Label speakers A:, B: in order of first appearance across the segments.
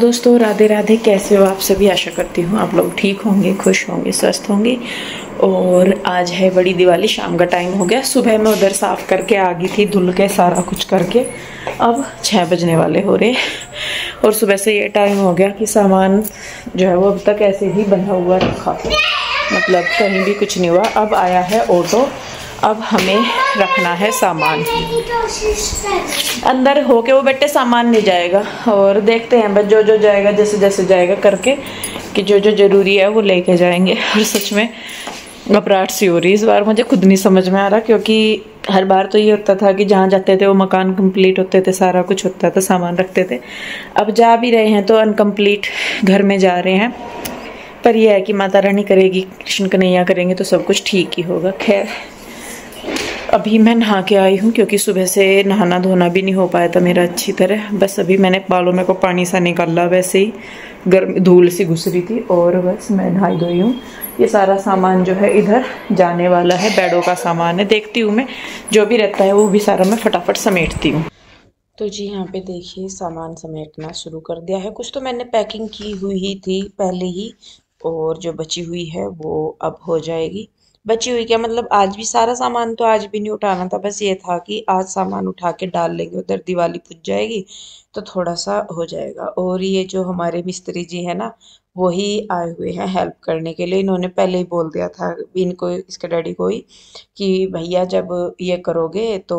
A: दोस्तों, राधे राधे, कैसे हो आप सभी? आशा करती हूँ आप लोग ठीक होंगे, खुश होंगे, स्वस्थ होंगे। और आज है बड़ी दिवाली, शाम का टाइम हो गया। सुबह मैं उधर साफ़ करके आ गई थी, धुल के सारा कुछ करके। अब छः बजने वाले हो रहे और सुबह से ये टाइम हो गया कि सामान जो है वो अब तक ऐसे ही बना हुआ रखा। मतलब कहीं भी कुछ नहीं हुआ। अब आया है ऑटो अब हमें रखना है सामान। अंदर होके वो बेटे सामान नहीं जाएगा और देखते हैं बस जो जो जाएगा जैसे जैसे जाएगा करके कि जो जो ज़रूरी है वो लेके जाएँगे। और सच में घबराहट सी हो रही इस बार मुझे खुद नहीं समझ में आ रहा क्योंकि हर बार तो ये होता था कि जहाँ जाते थे वो मकान कंप्लीट होते थे, सारा कुछ होता था, सामान रखते थे। अब जा भी रहे हैं तो अनकम्प्लीट घर में जा रहे हैं। पर यह है कि माता रानी करेगी, कृष्ण कन्हैया करेंगे तो सब कुछ ठीक ही होगा। खैर अभी मैं नहा के आई हूँ, क्योंकि सुबह से नहाना धोना भी नहीं हो पाया था मेरा अच्छी तरह। बस अभी मैंने बालों में को पानी सा निकाला, वैसे ही गर्म धूल सी घुस रही थी, और बस मैं नहाई धोई हूँ। ये सारा सामान जो है इधर जाने वाला है, बेडों का सामान है। देखती हूँ मैं, जो भी रहता है वो भी सारा मैं फटाफट समेटती हूँ। तो जी, यहाँ पे देखिए, सामान समेटना शुरू कर दिया है। कुछ तो मैंने पैकिंग की हुई ही थी पहले ही, और जो बची हुई है वो अब हो जाएगी। बची हुई क्या? मतलब आज भी सारा सामान तो आज भी नहीं उठाना था, बस ये था कि आज सामान उठा के डाल लेंगे, उधर दिवाली पूज जाएगी तो थोड़ा सा हो जाएगा। और ये जो हमारे मिस्त्री जी है ना, वही आए हुए हैं हेल्प करने के लिए। इन्होंने पहले ही बोल दिया था, इनको, इसके डैडी को ही, कि भैया जब ये करोगे तो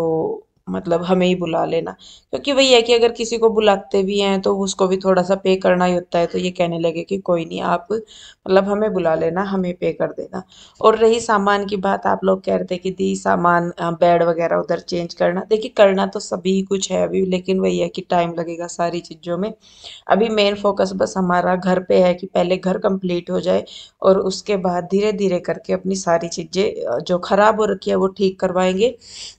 A: मतलब हमें ही बुला लेना। क्योंकि वही है कि अगर किसी को बुलाते भी हैं तो उसको भी थोड़ा सा पे करना ही होता है तो ये कहने लगे कि कोई नहीं, आप मतलब हमें बुला लेना, हमें पे कर देना। और रही सामान की बात, आप लोग कह रहे थे कि दी सामान बेड वगैरह उधर चेंज करना। देखिए, करना तो सभी कुछ है अभी, लेकिन वही है कि टाइम लगेगा सारी चीज़ों में। अभी मेन फोकस बस हमारा घर पे है कि पहले घर कंप्लीट हो जाए, और उसके बाद धीरे धीरे करके अपनी सारी चीज़ें जो ख़राब हो रखी है, वो ठीक करवाएँगे।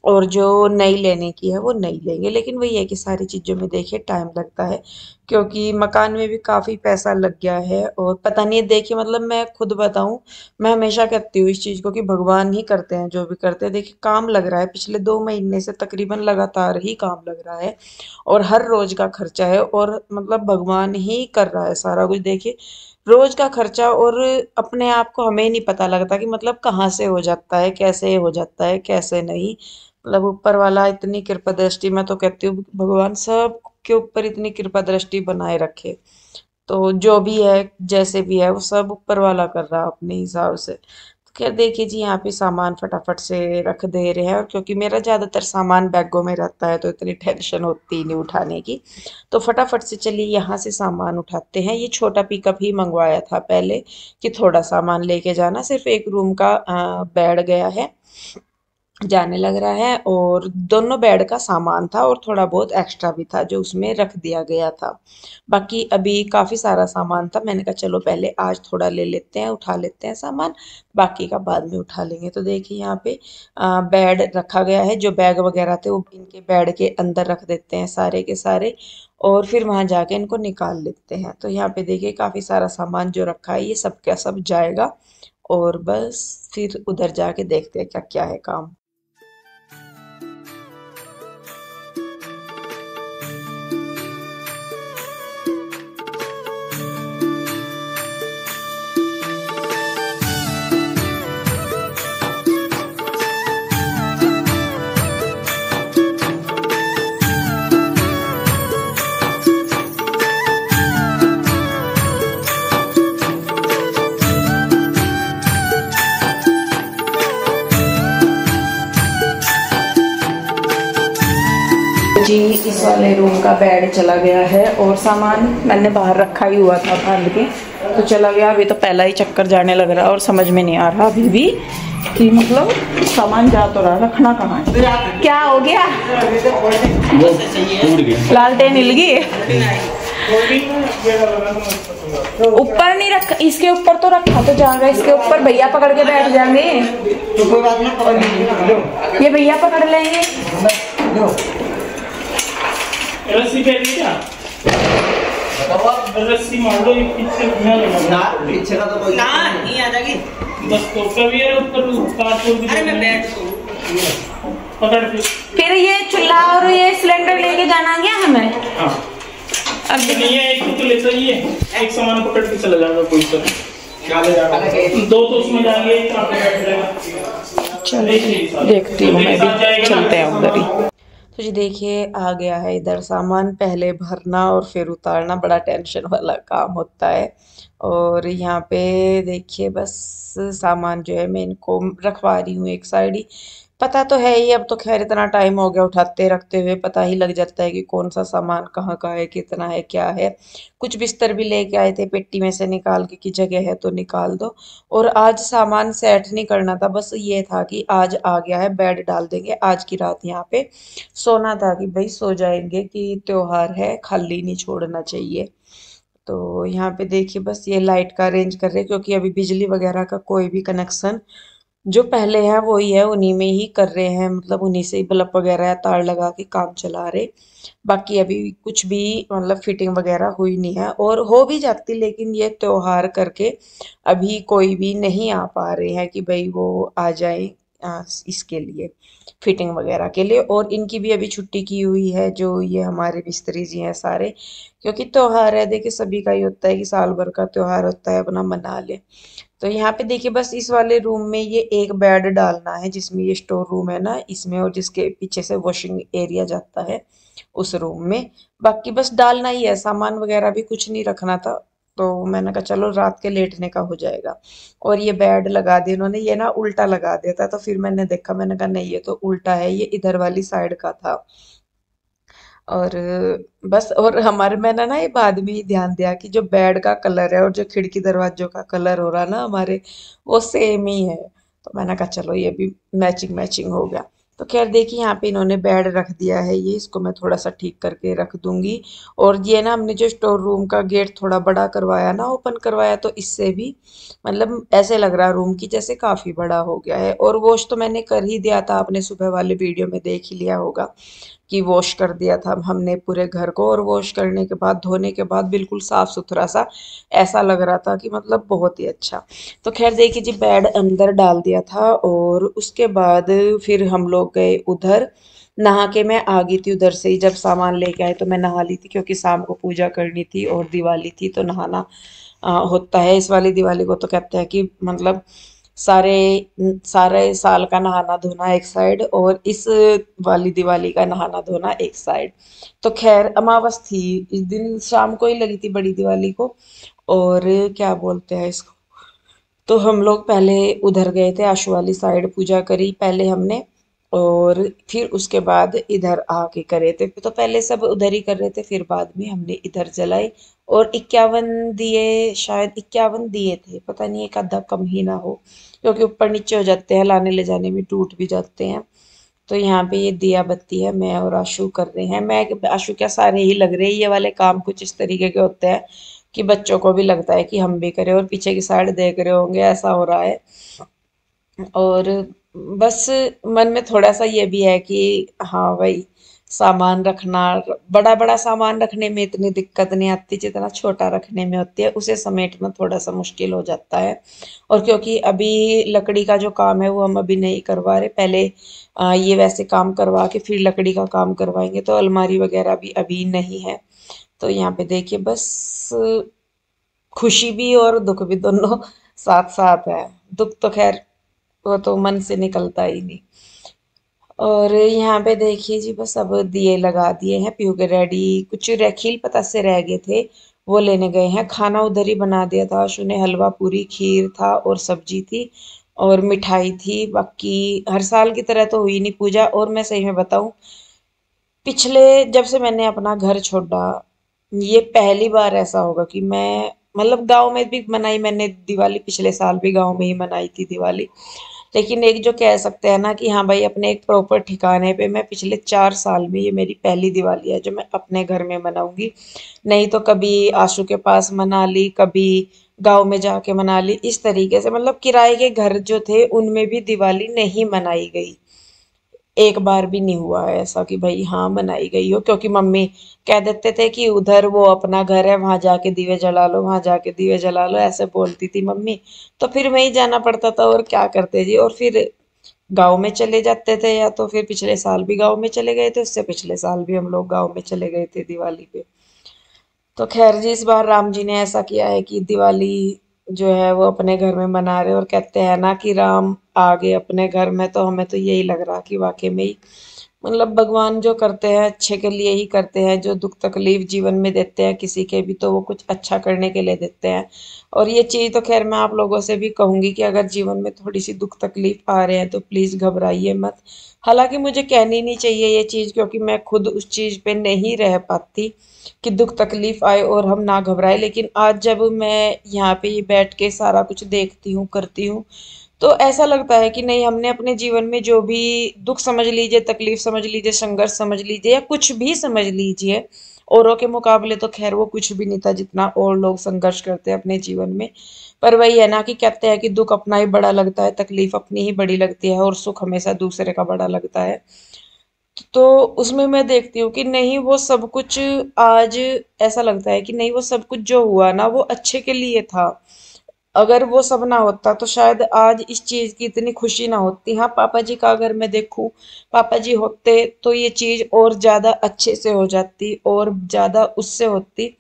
A: और जो नई लेने की है, वो नहीं लेंगे। लेकिन वही है कि सारी चीज़ों में देखिए टाइम लगता है, क्योंकि मकान में भी काफ़ी पैसा लग गया है और पता नहीं, देखिए मतलब मैं खुद बताऊँ, मैं हमेशा कहती हूँ इस चीज़ को कि भगवान ही करते हैं, जो भी करते हैं। देखिए, काम लग रहा है, पिछले दो महीने से तकरीबन लगातार ही काम लग रहा है और हर रोज़ का खर्चा है और मतलब भगवान ही कर रहा है सारा कुछ। देखिए, रोज का खर्चा और अपने आप को हमें नहीं पता लगता कि मतलब कहाँ से हो जाता है, कैसे हो जाता है, कैसे नहीं। मतलब ऊपर वाला इतनी कृपा दृष्टि, मैं तो कहती हूँ, भगवान सब के ऊपर इतनी कृपा दृष्टि बनाए रखे। तो जो भी है, जैसे भी है, वो सब ऊपर वाला कर रहा अपने हिसाब से। तो खैर देखिए जी, यहाँ पे सामान फटाफट से रख दे रहे हैं और क्योंकि मेरा ज़्यादातर सामान बैगों में रहता है तो इतनी टेंशन होती नहीं उठाने की। तो फटाफट से चलिए यहाँ से सामान उठाते हैं। ये छोटा पिकअप ही मंगवाया था पहले कि थोड़ा सामान लेके जाना, सिर्फ़ एक रूम का बैठ गया है। जाने लग रहा है और दोनों बेड का सामान था और थोड़ा बहुत एक्स्ट्रा भी था जो उसमें रख दिया गया था। बाकी अभी काफ़ी सारा सामान था। मैंने कहा, चलो पहले आज थोड़ा ले लेते हैं, उठा लेते हैं सामान, बाकी का बाद में उठा लेंगे। तो देखिए, यहाँ पे बेड रखा गया है। जो बैग वगैरह थे, वो इनके बेड के अंदर रख देते हैं सारे के सारे और फिर वहाँ जाके इनको निकाल लेते हैं। तो यहाँ पे देखिए, काफ़ी सारा सामान जो रखा है, ये सब क्या सब जाएगा और बस फिर उधर जाके देखते हैं क्या क्या है काम। इस वाले रूम का बेड चला गया है और सामान मैंने बाहर रखा ही हुआ था बाँध के। तो चला गया अभी तो पहला ही चक्कर जाने लग रहा है और समझ में नहीं आ रहा अभी भी कि मतलब सामान जा तो रहा रखना कहाँ है? क्या हो गया? लालटेन हिल गई। ऊपर नहीं रख इसके ऊपर तो रखा तो जाएगा इसके ऊपर भैया पकड़ के बैठ जाएँगे। ये भैया पकड़ लेंगे।
B: रस्सी पे क्या? रस्सी मार दो पीछे
C: ना पीछे का तो कोई
D: ना नहीं। आ जाएगी।
B: बस तो कभी है ऊपर काट छोड़
D: अरे मैं बैठ
B: पकड़ फिर
A: फिर ये चूल्हा और ये सिलेंडर लेके जाना क्या हमें?
B: हाँ। नहीं है एक तो लेता ही है। एक सामान पकड़ के चला जाएगा कोई तो।
C: ले
B: दो तो उसमें जाएँगे एक कहाँ बैठ जाएगा।
A: चलो देखती हूँ मैं भी। चलते हैं उधर ही। जी देखिए, आ गया है इधर सामान। पहले भरना और फिर उतारना, बड़ा टेंशन वाला काम होता है। और यहाँ पे देखिए बस सामान जो है मैं इनको रखवा रही हूँ एक साइड ही। पता तो है ही, अब तो खैर इतना टाइम हो गया उठाते, रखते हुए, पता ही लग जाता है कि कौन सा सामान कहाँ का है, कितना है, क्या है। कुछ बिस्तर भी लेके आए थे, पेटी में से निकाल के कि जगह है तो निकाल दो। और आज सामान सेट नहीं करना था, बस ये था कि आज आ गया है बेड डाल देंगे। आज की रात यहाँ पे सोना था कि भाई सो जाएँगे कि त्योहार है, खाली नहीं छोड़ना चाहिए। तो यहाँ पे देखिए बस ये लाइट का अरेंज कर रहे क्योंकि अभी बिजली वगैरह का कोई भी कनेक्शन जो पहले है, वही है, उन्हीं में ही कर रहे हैं मतलब उन्हीं से ही बल्ब वगैरह तार लगा के काम चला रहे। बाकी अभी कुछ भी मतलब फिटिंग वगैरह हुई नहीं है। और हो भी जाती, लेकिन ये त्योहार करके अभी कोई भी नहीं आ पा रहे हैं कि भाई वो आ जाए इसके लिए फिटिंग वगैरह के लिए। और इनकी भी अभी छुट्टी की हुई है, जो ये हमारे मिस्त्री जी हैं सारे। क्योंकि त्योहार है, देखिए, सभी का ही होता है कि साल भर का त्यौहार होता है, अपना मना ले। तो यहाँ पे देखिए, बस इस वाले रूम में ये एक बेड डालना है, जिसमें ये स्टोर रूम है ना, इसमें और जिसके पीछे से वॉशिंग एरिया जाता है, उस रूम में। बाकी बस डालना ही है, सामान वगैरह भी कुछ नहीं रखना था तो मैंने कहा चलो, रात के लेटने का हो जाएगा। और ये बेड लगा दिया इन्होंने ये ना उल्टा लगा दिया था तो फिर मैंने देखा, मैंने कहा नहीं, ये तो उल्टा है, ये इधर वाली साइड का था। और बस, और हमारे, मैंने ना ये बाद में ही ध्यान दिया कि जो बेड का कलर है और जो खिड़की दरवाजों का कलर हो रहा ना हमारे, वो सेम ही है। तो मैंने कहा, चलो ये भी मैचिंग मैचिंग हो गया। तो खैर देखिए, यहाँ पे इन्होंने बेड रख दिया है, ये इसको मैं थोड़ा सा ठीक करके रख दूँगी। और ये ना, हमने जो स्टोर रूम का गेट थोड़ा बड़ा करवाया ना, ओपन करवाया तो इससे भी मतलब ऐसे लग रहा रूम की जैसे काफ़ी बड़ा हो गया है। और वॉश तो मैंने कर ही दिया था, आपने सुबह वाले वीडियो में देख ही लिया होगा कि वॉश कर दिया था हमने पूरे घर को। और वॉश करने के बाद, धोने के बाद बिल्कुल साफ़ सुथरा सा ऐसा लग रहा था कि मतलब बहुत ही अच्छा। तो खैर देखिए जी, बेड अंदर डाल दिया था और उसके बाद फिर हम लोग गए उधर। नहा के मैं आ गई थी उधर से ही। जब सामान लेके आए तो मैं नहा ली थी क्योंकि शाम को पूजा करनी थी और दिवाली थी तो नहाना आ, होता है। इस वाली दिवाली को तो कहते हैं कि मतलब सारे सारे साल का नहाना धोना एक साइड और इस वाली दिवाली का नहाना धोना एक साइड। तो खैर अमावस थी। इस दिन शाम को ही लगी थी बड़ी दिवाली को और क्या बोलते हैं इसको? तो हम लोग पहले उधर गए थे आशु वाली साइड पूजा करी। पहले हमने और फिर उसके बाद इधर आके करे थे। तो पहले सब उधर ही कर रहे थे, फिर बाद में हमने इधर जलाए और इक्यावन दिए, शायद इक्यावन दिए थे, पता नहीं एक आधा कम ही ना हो, क्योंकि ऊपर नीचे हो जाते हैं, लाने ले जाने में टूट भी जाते हैं। तो यहाँ पे ये दिया बत्ती है, मैं और आशु कर रहे हैं। मैं आशु क्या सारे ही लग रहे हैं, ये वाले काम कुछ इस तरीके के होते हैं कि बच्चों को भी लगता है कि हम भी करें और पीछे की साइड देख रहे होंगे, ऐसा हो रहा है। और बस मन में थोड़ा सा ये भी है कि हाँ भाई, सामान रखना, बड़ा बड़ा सामान रखने में इतनी दिक्कत नहीं आती जितना छोटा रखने में होती है, उसे समेटना थोड़ा सा मुश्किल हो जाता है। और क्योंकि अभी लकड़ी का जो काम है वो हम अभी नहीं करवा रहे, पहले ये वैसे काम करवा के फिर लकड़ी का काम करवाएँगे तो अलमारी वगैरह भी अभी नहीं है। तो यहाँ पे देखिए, बस खुशी भी और दुख भी दोनों साथ साथ है। दुख तो खैर वो तो मन से निकलता ही नहीं। और यहाँ पे देखिए जी, बस अब दिए लगा दिए हैं पीहू के रेडी कुछ खील पता से रह गए थे, वो लेने गए हैं। खाना उधर ही बना दिया था शुने हलवा, पूरी, खीर था और सब्ज़ी थी और मिठाई थी। बाकी हर साल की तरह तो हुई नहीं पूजा। और मैं सही में बताऊँ, पिछले जब से मैंने अपना घर छोड़ा, ये पहली बार ऐसा होगा कि मैं मतलब गाँव में भी मनाई मैंने दिवाली पिछले साल भी गाँव में ही मनाई थी दिवाली। लेकिन एक जो कह सकते हैं ना कि हाँ भाई, अपने एक प्रॉपर ठिकाने पे मैं पिछले चार साल में ये मेरी पहली दिवाली है जो मैं अपने घर में मनाऊँगी। नहीं तो कभी आशु के पास मना ली, कभी गाँव में जाके मना ली। इस तरीके से मतलब किराए के घर जो थे, उनमें भी दिवाली नहीं मनाई गई। एक बार भी नहीं हुआ है ऐसा कि भाई हाँ मनाई गई हो, क्योंकि मम्मी कह देते थे कि उधर वो अपना घर है, वहाँ जाके दिवे जला लो, वहाँ जाके दिवे जला लो, ऐसे बोलती थी मम्मी। तो फिर वहीं जाना पड़ता था और क्या करते जी? और फिर गाँव में चले जाते थे या तो फिर पिछले साल भी गाँव में चले गए थे, उससे पिछले साल भी हम लोग गाँव में चले गए थे दिवाली पे। तो खैर जी, इस बार राम जी ने ऐसा किया है कि दिवाली जो है वो अपने घर में मना रहे और कहते हैं ना कि राम आ गए अपने घर में तो हमें तो यही लग रहा कि वाकई में ही मतलब भगवान जो करते हैं, अच्छे के लिए ही करते हैं, जो दुख तकलीफ़ जीवन में देते हैं, किसी के भी तो वो कुछ अच्छा करने के लिए देते हैं। और ये चीज़ तो खैर मैं आप लोगों से भी कहूँगी कि अगर जीवन में थोड़ी सी दुख तकलीफ़ आ रहे हैं तो प्लीज़ घबराइए मत। हालाँकि मुझे कहनी नहीं चाहिए ये चीज़, क्योंकि मैं खुद उस चीज़ पे नहीं रह पाती कि दुख तकलीफ़ आए और हम ना घबराए। लेकिन आज जब मैं यहाँ पे बैठ के सारा कुछ देखती हूँ, करती हूँ तो ऐसा लगता है कि नहीं, हमने अपने जीवन में जो भी दुख समझ लीजिए, तकलीफ़ समझ लीजिए, संघर्ष समझ लीजिए या कुछ भी समझ लीजिए, औरों के मुकाबले तो खैर वो कुछ भी नहीं था जितना और लोग संघर्ष करते हैं अपने जीवन में। पर वही है ना कि कहते हैं कि दुख अपना ही बड़ा लगता है, तकलीफ़ अपनी ही बड़ी लगती है और सुख हमेशा दूसरे का बड़ा लगता है। तो उसमें मैं देखती हूँ कि नहीं वो सब कुछ आज ऐसा लगता है कि नहीं वो सब कुछ जो हुआ ना वो अच्छे के लिए था। अगर वो सब ना होता तो शायद आज इस चीज़ की इतनी खुशी ना होती। हाँ पापा जी का अगर मैं देखूँ, पापा जी होते तो ये चीज़ और ज़्यादा अच्छे से हो जाती और ज़्यादा उससे होती।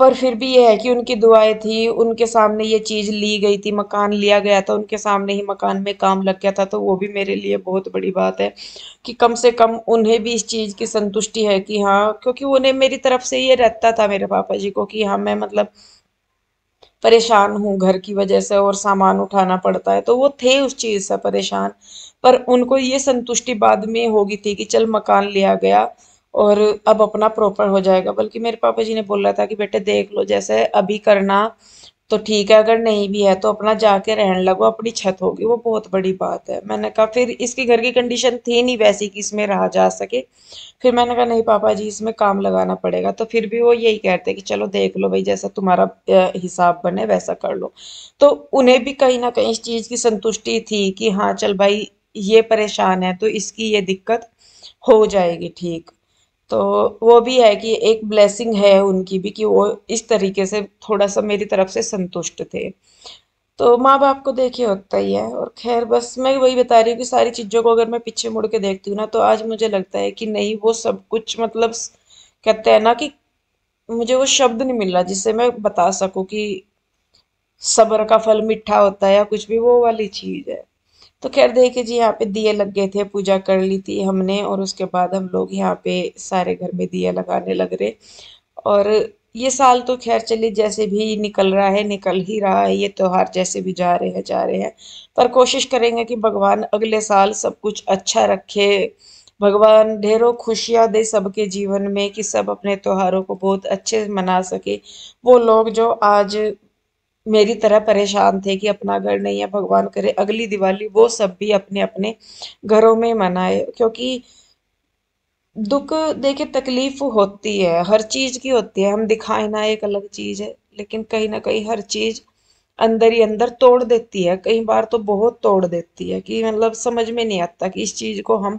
A: पर फिर भी ये है कि उनकी दुआएँ थी, उनके सामने ये चीज़ ली गई थी, मकान लिया गया था, उनके सामने ही मकान में काम लग गया था तो वो भी मेरे लिए बहुत बड़ी बात है कि कम से कम उन्हें भी इस चीज़ की संतुष्टि है कि हाँ क्योंकि उन्हें मेरी तरफ़ से ये रहता था मेरे पापा जी को कि हाँ मैं मतलब परेशान हूँ घर की वजह से और सामान उठाना पड़ता है। तो वो थे उस चीज़ से परेशान। पर उनको ये संतुष्टि बाद में होगी थी कि चल मकान लिया गया और अब अपना प्रॉपर हो जाएगा। बल्कि मेरे पापा जी ने बोला था कि, बेटे देख लो, जैसे अभी करना तो ठीक है, अगर नहीं भी है तो अपना जाके रहने लगो, अपनी छत होगी, वो बहुत बड़ी बात है। मैंने कहा, फिर इसके घर की कंडीशन थी नहीं वैसी कि इसमें रहा जा सके। फिर मैंने कहा, नहीं पापा जी, इसमें काम लगाना पड़ेगा। तो फिर भी वो यही कहते कि, चलो देख लो भाई, जैसा तुम्हारा हिसाब बने वैसा कर लो। तो उन्हें भी कहीं ना कहीं इस चीज़ की संतुष्टि थी कि हाँ चल भाई, ये परेशान है तो इसकी ये दिक्कत हो जाएगी, ठीक। तो वो भी है कि एक ब्लेसिंग है उनकी भी कि वो इस तरीके से थोड़ा सा मेरी तरफ़ से संतुष्ट थे। तो माँ बाप को देखिए होता ही है और खैर बस मैं वही बता रही हूँ कि सारी चीज़ों को अगर मैं पीछे मुड़ के देखती हूँ ना तो आज मुझे लगता है कि नहीं, वो सब कुछ मतलब कहते हैं ना कि मुझे वो शब्द नहीं मिल रहा जिससे मैं बता सकूँ कि सब्र का फल मीठा होता है या कुछ भी, वो वाली चीज़ है। तो खैर देखिए जी, यहाँ पे दिए लग गए थे, पूजा कर ली थी हमने और उसके बाद हम लोग यहाँ पे सारे घर में दिया लगाने लग रहे। और ये साल तो खैर चलिए जैसे भी निकल रहा है, निकल ही रहा है, ये त्योहार जैसे भी जा रहे हैं, जा रहे हैं। पर कोशिश करेंगे कि भगवान अगले साल सब कुछ अच्छा रखे, भगवान ढेरों खुशियाँ दे सबके जीवन में कि सब अपने त्योहारों को बहुत अच्छे से मना सके। वो लोग जो आज मेरी तरह परेशान थे कि अपना घर नहीं है, भगवान करे, अगली दिवाली वो सब भी अपने अपने घरों में मनाए, क्योंकि दुख देखे तकलीफ़ होती है, हर चीज़ की होती है, हम दिखाए ना एक अलग चीज़ है, लेकिन कहीं ना कहीं हर चीज़ अंदर ही अंदर तोड़ देती है, कई बार तो बहुत तोड़ देती है, कि मतलब समझ में नहीं आता कि इस चीज़ को हम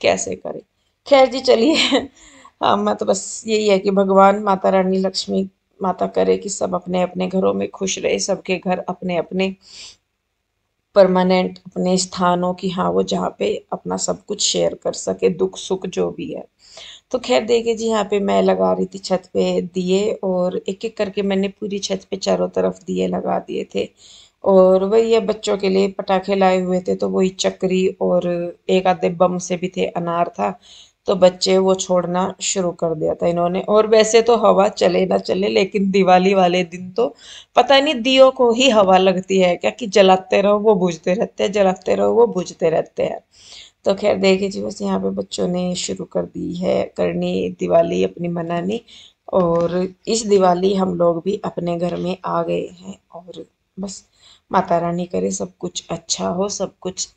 A: कैसे करें। खैर जी, चलिए हाँ मैं तो बस यही है कि भगवान, माता रानी, लक्ष्मी माता करे कि सब अपने अपने घरों में खुश रहे, सबके घर अपने अपने परमानेंट अपने स्थानों की हाँ वो जहाँ पे अपना सब कुछ शेयर कर सके, दुख, सुख जो भी है। तो खैर, देखिए जी, यहाँ पे मैं लगा रही थी छत पे दिए और एक एक करके मैंने पूरी छत पे चारों तरफ़ दिए लगा दिए थे। और वही है, बच्चों के लिए पटाखे लाए हुए थे तो वही चक्री और एक आधे बम से भी थे अनार था। तो बच्चे वो छोड़ना शुरू कर दिया था इन्होंने। और वैसे तो हवा चले ना चले, लेकिन दिवाली वाले दिन तो पता नहीं दियो को ही हवा लगती है क्या कि जलाते रहो, वो बुझते रहते हैं, जलाते रहो, वो बुझते रहते हैं। तो खैर देखिए जी, बस यहाँ पे बच्चों ने शुरू कर दी है, करनी दिवाली अपनी मनानी, और इस दिवाली हम लोग भी अपने घर में आ गए हैं, और बस माता रानी करे सब कुछ अच्छा हो, सब कुछ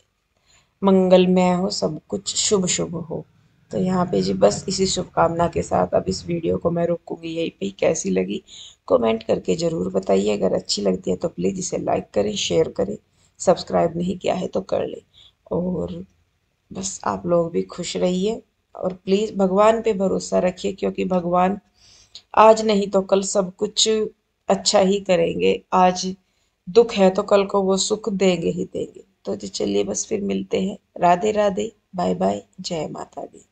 A: मंगलमय हो, सब कुछ शुभ शुभ हो। तो यहाँ पे जी बस इसी शुभकामना के साथ अब इस वीडियो को मैं रोकूँगी यही पे। कैसी लगी? कमेंट करके ज़रूर बताइए। अगर अच्छी लगती है तो प्लीज़ इसे लाइक करें, शेयर करें, सब्सक्राइब नहीं किया है तो कर लें। और बस आप लोग भी खुश रहिए और प्लीज़ भगवान पे भरोसा रखिए, क्योंकि भगवान आज नहीं तो कल सब कुछ अच्छा ही करेंगे। आज दुख है तो कल को वो सुख देंगे ही देंगे। तो जी चलिए बस फिर मिलते हैं। राधे राधे। Bye bye. जय माता दी।